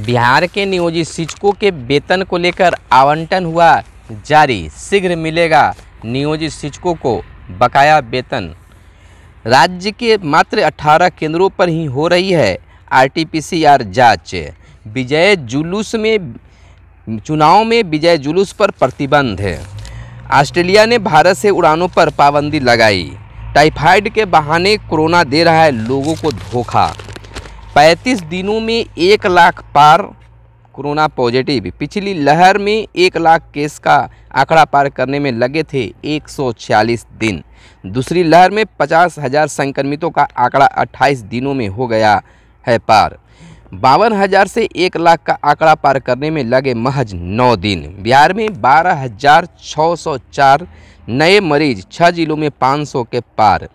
बिहार के नियोजित शिक्षकों के वेतन को लेकर आवंटन हुआ। जारी, शीघ्र मिलेगा नियोजित शिक्षकों को बकाया वेतन। राज्य के मात्र 18 केंद्रों पर ही हो रही है आरटीपीसीआर जाँच। विजय जुलूस में, चुनाव में विजय जुलूस पर प्रतिबंध। है ऑस्ट्रेलिया ने भारत से उड़ानों पर पाबंदी लगाई। टाइफाइड के बहाने कोरोना दे रहा है लोगों को धोखा। 35 दिनों में एक लाख पार कोरोना पॉजिटिव। पिछली लहर में एक लाख केस का आंकड़ा पार करने में लगे थे 146 दिन। दूसरी लहर में पचास हज़ार संक्रमितों का आंकड़ा 28 दिनों में हो गया है पार। बावन हज़ार से एक लाख का आंकड़ा पार करने में लगे महज नौ दिन। बिहार में बारह हज़ार छः सौ चार नए मरीज़ छः जिलों में पाँच सौ के पार।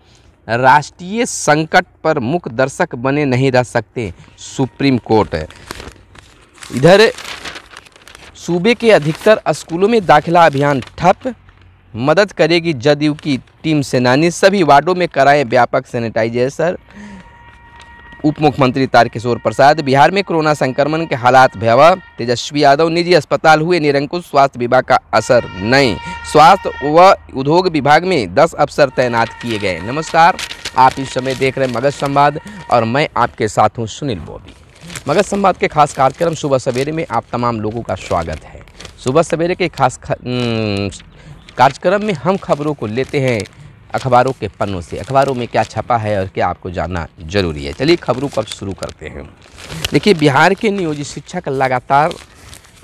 राष्ट्रीय संकट पर मुख्य दर्शक बने नहीं रह सकते, सुप्रीम कोर्ट। इधर, सूबे के अधिकतर स्कूलों में दाखिला अभियान ठप मदद करेगी जदयू की टीम सेनानी, सभी वार्डों में कराएँ व्यापक सैनिटाइजेशन। उप मुख्यमंत्री तारकिशोर प्रसाद, बिहार में कोरोना संक्रमण के हालात भयावह, तेजस्वी यादव निजी अस्पताल हुए, निरंकुश स्वास्थ्य विभाग का असर नहीं। स्वास्थ्य व उद्योग विभाग में 10 अफसर तैनात किए गए। नमस्कार, आप इस समय देख रहे हैं मगध संवाद और मैं आपके साथ हूँ सुनील बॉबी। मगध संवाद के खास कार्यक्रम सुबह सवेरे में आप तमाम लोगों का स्वागत है। सुबह सवेरे के खास कार्यक्रम में हम खबरों को लेते हैं अखबारों के पन्नों से। अखबारों में क्या छपा है और क्या आपको जानना ज़रूरी है। चलिए खबरों को अब शुरू करते हैं। देखिए, बिहार के नियोजित शिक्षक लगातार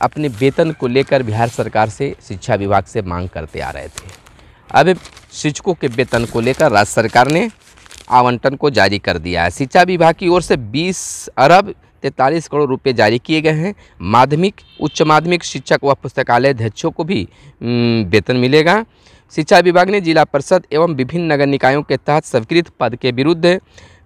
अपने वेतन को लेकर बिहार सरकार से, शिक्षा विभाग से मांग करते आ रहे थे। अब शिक्षकों के वेतन को लेकर राज्य सरकार ने आवंटन को जारी कर दिया है। शिक्षा विभाग की ओर से 20 अरब तैंतालीस करोड़ रुपए जारी किए गए हैं। माध्यमिक, उच्च माध्यमिक शिक्षक व पुस्तकालय अध्यक्षों को भी वेतन मिलेगा। शिक्षा विभाग ने जिला परिषद एवं विभिन्न नगर निकायों के तहत स्वीकृत पद के विरुद्ध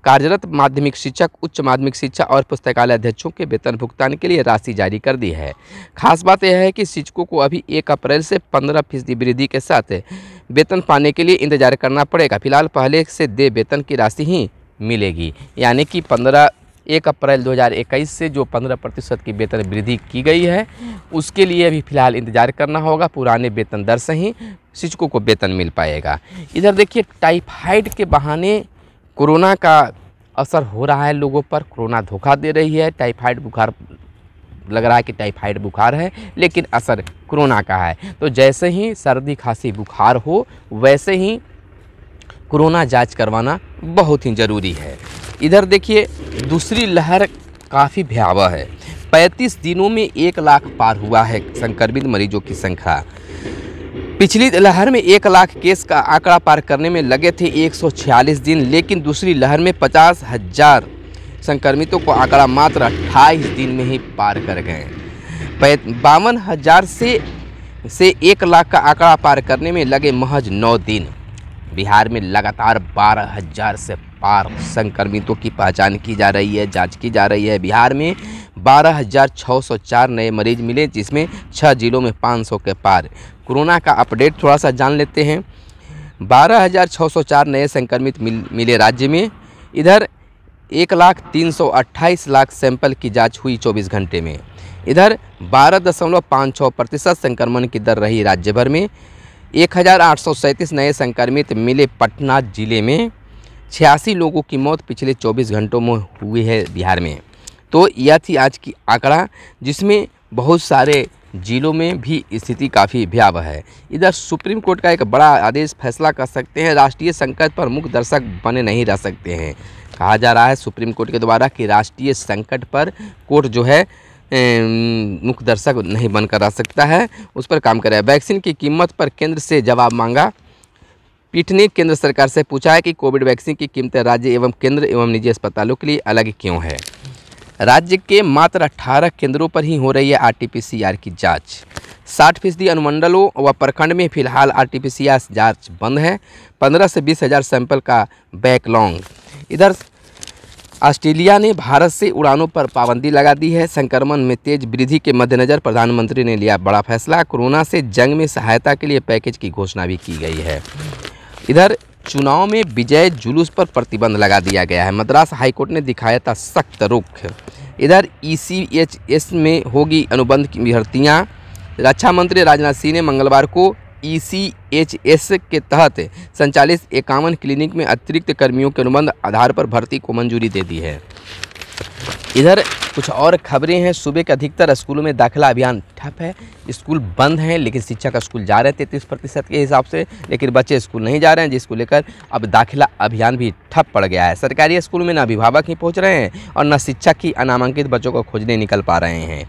कार्यरत माध्यमिक शिक्षक, उच्च माध्यमिक शिक्षा और पुस्तकालय अध्यक्षों के वेतन भुगतान के लिए राशि जारी कर दी है। खास बात यह है कि शिक्षकों को अभी एक अप्रैल से पंद्रह फ़ीसदी वृद्धि के साथ वेतन पाने के लिए इंतज़ार करना पड़ेगा। फ़िलहाल पहले से दे वेतन की राशि ही मिलेगी। यानी कि पंद्रह, एक अप्रैल 2021 से जो 15 प्रतिशत की वेतन वृद्धि की गई है, उसके लिए अभी फ़िलहाल इंतज़ार करना होगा। पुराने वेतन दर से ही शिक्षकों को वेतन मिल पाएगा। इधर देखिए, टाइफाइड के बहाने कोरोना का असर हो रहा है लोगों पर। कोरोना धोखा दे रही है। टाइफाइड बुखार लग रहा है कि टाइफाइड बुखार है, लेकिन असर कोरोना का है। तो जैसे ही सर्दी खांसी बुखार हो, वैसे ही कोरोना जाँच करवाना बहुत ही ज़रूरी है। इधर देखिए, दूसरी लहर काफ़ी भयावह है। 35 दिनों में एक लाख पार हुआ है संक्रमित मरीजों की संख्या। पिछली लहर में एक लाख केस का आंकड़ा पार करने में लगे थे 146 दिन, लेकिन दूसरी लहर में पचास हज़ार संक्रमितों को आंकड़ा मात्र अट्ठाईस दिन में ही पार कर गए बावन हज़ार से से एक लाख का आंकड़ा पार करने में लगे महज नौ दिन। बिहार में लगातार बारह हज़ार से पार संक्रमितों की पहचान की जा रही है, जाँच की जा रही है। बिहार में बारह हज़ार छः सौ चार नए मरीज़ मिले, जिसमें छः जिलों में पाँच सौ के पार। कोरोना का अपडेट थोड़ा सा जान लेते हैं। बारह हज़ार छः सौ चार नए संक्रमित मिल, मिले राज्य में। इधर एक लाख तीन सौ अट्ठाईस लाख सैंपल की जाँच हुई चौबीस घंटे में। इधर बारह दशमलव पाँच छः प्रतिशत संक्रमण की दर रही राज्य भर में। एक हज़ार आठ सौ सैंतीस नए संक्रमित मिले पटना ज़िले में। छियासी लोगों की मौत पिछले 24 घंटों में हुई है बिहार में। तो यह थी आज की आंकड़ा जिसमें बहुत सारे जिलों में भी स्थिति काफ़ी भयावह है। इधर सुप्रीम कोर्ट का एक बड़ा आदेश फैसला कर सकते हैं। राष्ट्रीय संकट पर मुख्य दर्शक बने नहीं रह सकते हैं। कहा जा रहा है सुप्रीम कोर्ट के द्वारा कि राष्ट्रीय संकट पर कोर्ट जो है मुख्य दर्शक नहीं बनकर रह सकता है। उस पर काम करें। वैक्सीन की कीमत पर केंद्र से जवाब मांगा। पीठ ने केंद्र सरकार से पूछा है कि कोविड वैक्सीन की कीमतें राज्य एवं केंद्र एवं निजी अस्पतालों के लिए अलग क्यों है। राज्य के मात्र 18 केंद्रों पर ही हो रही है आरटीपीसीआर की जाँच। 60 फ़ीसदी अनुमंडलों व प्रखंड में फ़िलहाल आरटीपीसीआर जाँच बंद है। 15 से बीस हज़ार सैंपल का बैकलॉन्ग इधर, ऑस्ट्रेलिया ने भारत से उड़ानों पर पाबंदी लगा दी है। संक्रमण में तेज वृद्धि के मद्देनज़र प्रधानमंत्री ने लिया बड़ा फैसला। कोरोना से जंग में सहायता के लिए पैकेज की घोषणा भी की गई है। इधर चुनाव में विजय जुलूस पर प्रतिबंध लगा दिया गया है। मद्रास हाईकोर्ट ने दिखाया था सख्त रुख। इधर ईसीएचएस में होगी अनुबंध की भर्तियाँ। रक्षा मंत्री राजनाथ सिंह ने मंगलवार को ईसीएचएस के तहत संचालित इक्यावन क्लिनिक में अतिरिक्त कर्मियों के अनुबंध आधार पर भर्ती को मंजूरी दे दी है। इधर कुछ और खबरें हैं। सुबह के अधिकतर स्कूलों में दाखिला अभियान ठप है। स्कूल बंद हैं, लेकिन शिक्षक स्कूल जा रहे हैं तैंतीस प्रतिशत के हिसाब से, लेकिन बच्चे स्कूल नहीं जा रहे हैं, जिसको लेकर अब दाखिला अभियान भी ठप पड़ गया है। सरकारी स्कूल में न अभिभावक ही पहुँच रहे हैं और न शिक्षक ही अनामांकित बच्चों को खोजने निकल पा रहे हैं।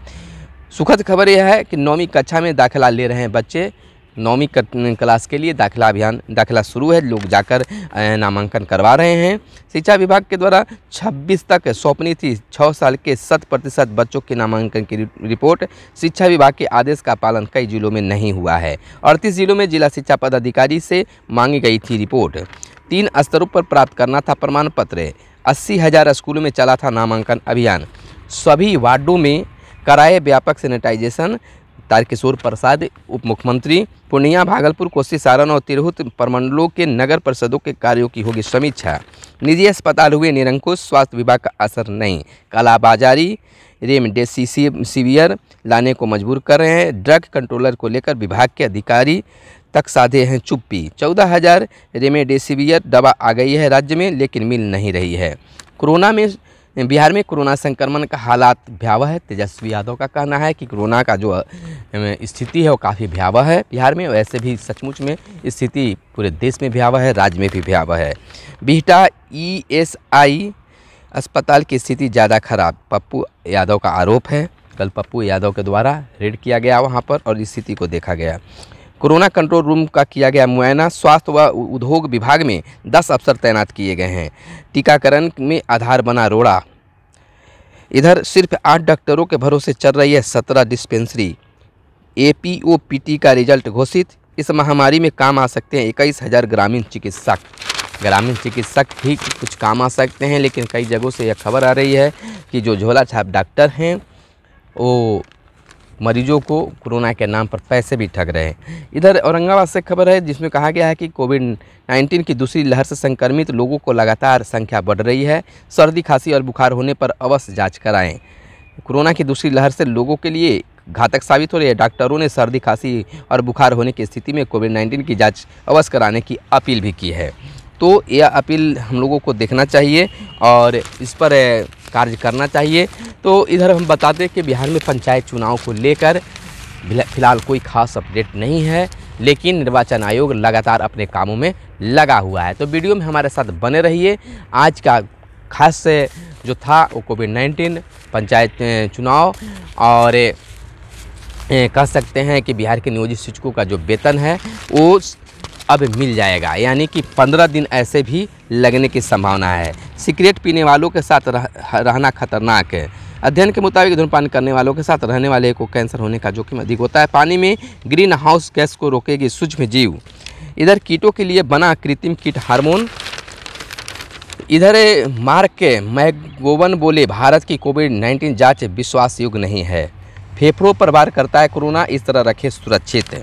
सुखद खबर यह है कि नौवीं कक्षा में दाखिला ले रहे हैं बच्चे। नौवीं क्लास के लिए दाखिला अभियान, दाखिला शुरू है। लोग जाकर नामांकन करवा रहे हैं। शिक्षा विभाग के द्वारा 26 तक सौंपनी थी। 6 साल के शत प्रतिशत बच्चों के नामांकन की रिपोर्ट शिक्षा विभाग के आदेश का पालन कई जिलों में नहीं हुआ है। अड़तीस जिलों में जिला शिक्षा पदाधिकारी से मांगी गई थी रिपोर्ट। तीन स्तरों पर प्राप्त करना था प्रमाण पत्र अस्सी हज़ार स्कूलों में चला था नामांकन अभियान। सभी वार्डों में कराए व्यापक सैनिटाइजेशन तारकिशोर प्रसाद उप मुख्यमंत्री पूर्णिया, भागलपुर, कोसी, सारण और तिरहुत प्रमंडलों के नगर परिषदों के कार्यों की होगी समीक्षा। निजी अस्पताल हुए निरंकुश, स्वास्थ्य विभाग का असर नहीं। कालाबाजारी रेमडेसिवियर लाने को मजबूर कर रहे हैं। ड्रग कंट्रोलर को लेकर विभाग के अधिकारी तक साधे हैं चुप्पी। चौदह हज़ार रेमडेसिवियर दवा आ गई है राज्य में, लेकिन मिल नहीं रही है। कोरोना में बिहार में कोरोना संक्रमण का हालात भयावह है। तेजस्वी यादव का कहना है कि कोरोना का जो स्थिति है वो काफ़ी भयावह है। बिहार में वैसे भी सचमुच में स्थिति पूरे देश में भयावह है, राज्य में भी भयावह है। बिहटा ईएसआई अस्पताल की स्थिति ज़्यादा खराब, पप्पू यादव का आरोप है। कल पप्पू यादव के द्वारा रेड किया गया वहाँ पर और स्थिति को देखा गया। कोरोना कंट्रोल रूम का किया गया मुआयना, स्वास्थ्य व उद्योग विभाग में 10 अफसर तैनात किए गए हैं। टीकाकरण में आधार बना रोड़ा। इधर सिर्फ़ आठ डॉक्टरों के भरोसे चल रही है सत्रह डिस्पेंसरी। ए पी का रिज़ल्ट घोषित। इस महामारी में काम आ सकते हैं इक्कीस हज़ार ग्रामीण चिकित्सक। ग्रामीण चिकित्सक ही कुछ काम आ सकते हैं, लेकिन कई जगहों से यह खबर आ रही है कि जो झोला छाप डॉक्टर हैं, वो मरीजों को कोरोना के नाम पर पैसे भी ठग रहे हैं। इधर औरंगाबाद से खबर है, जिसमें कहा गया है कि कोविड 19 की दूसरी लहर से संक्रमित लोगों को लगातार संख्या बढ़ रही है। सर्दी, खांसी और बुखार होने पर अवश्य जाँच कराएँ। कोरोना की दूसरी लहर से लोगों के लिए घातक साबित हो रही है। डॉक्टरों ने सर्दी, खांसी और बुखार होने की स्थिति में कोविड नाइन्टीन की जाँच अवश्य कराने की अपील भी की है। तो यह अपील हम लोगों को देखना चाहिए और इस पर कार्य करना चाहिए। तो इधर हम बताते हैं कि बिहार में पंचायत चुनाव को लेकर फ़िलहाल कोई खास अपडेट नहीं है, लेकिन निर्वाचन आयोग लगातार अपने कामों में लगा हुआ है। तो वीडियो में हमारे साथ बने रहिए। आज का खास जो था वो कोविड नाइन्टीन पंचायत चुनाव और कह सकते हैं कि बिहार के नियोजित शिक्षकों का जो वेतन है, वो अब मिल जाएगा। यानी कि पंद्रह दिन ऐसे भी लगने की संभावना है। सिगरेट पीने वालों के साथ रह, रहना खतरनाक है। अध्ययन के मुताबिक धूमपान करने वालों के साथ रहने वाले को कैंसर होने का जोखिम अधिक होता है। पानी में ग्रीन हाउस गैस को रोकेगी सूक्ष्म जीव। इधर कीटों के लिए बना कृत्रिम कीट हार्मोन। इधर मार्क के मैगोवन बोले भारत की कोविड 19 जाँच विश्वास युग नहीं है। फेफड़ों पर वार करता है कोरोना इस तरह रखे सुरक्षित।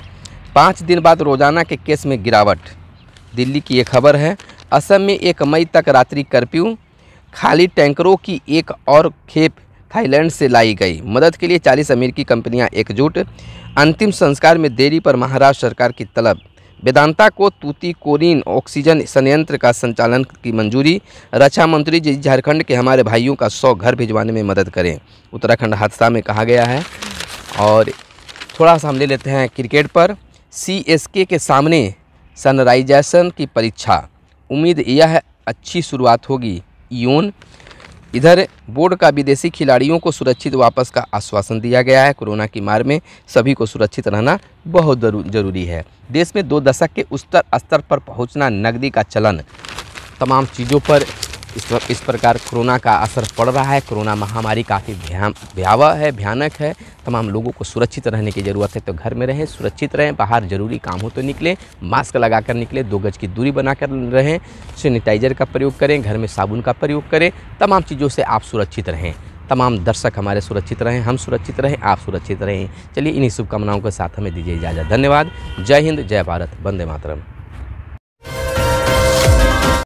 पाँच दिन बाद रोज़ाना के केस में गिरावट। दिल्ली की ये खबर है, असम में एक मई तक रात्रि कर्फ्यू, खाली टैंकरों की एक और खेप थाईलैंड से लाई गई। मदद के लिए 40 अमेरिकी कंपनियाँ एकजुट। अंतिम संस्कार में देरी पर महाराष्ट्र सरकार की तलब। वेदांता को तूती कोरिन ऑक्सीजन संयंत्र का संचालन की मंजूरी। रक्षा मंत्री जी झारखंड के हमारे भाइयों का सौ घर भिजवाने में मदद करें, उत्तराखंड हादसा में कहा गया है। और थोड़ा सा हम ले लेते हैं क्रिकेट पर। सीएसके के सामने सनराइजेशन की परीक्षा। उम्मीद यह अच्छी शुरुआत होगी। यून, इधर बोर्ड का विदेशी खिलाड़ियों को सुरक्षित वापस का आश्वासन दिया गया है। कोरोना की मार में सभी को सुरक्षित रहना बहुत ज़रूरी है। देश में दो दशक के उच्चतर स्तर पर पहुँचना नकदी का चलन। तमाम चीज़ों पर इस इस प्रकार कोरोना का असर पड़ रहा है। कोरोना महामारी काफ़ी भयावह है, भयानक है। तमाम लोगों को सुरक्षित रहने की ज़रूरत है। तो घर में रहें, सुरक्षित रहें, बाहर ज़रूरी काम हो तो निकलें, मास्क लगा कर निकलें, दो गज की दूरी बना कर रहें, सैनिटाइज़र का प्रयोग करें, घर में साबुन का प्रयोग करें, तमाम चीज़ों से आप सुरक्षित रहें। तमाम दर्शक हमारे सुरक्षित रहें, हम सुरक्षित रहें, आप सुरक्षित रहें। चलिए इन्हीं शुभकामनाओं के साथ हमें दीजिए इजाज़त। धन्यवाद। जय हिंद, जय भारत। वंदे मातरम।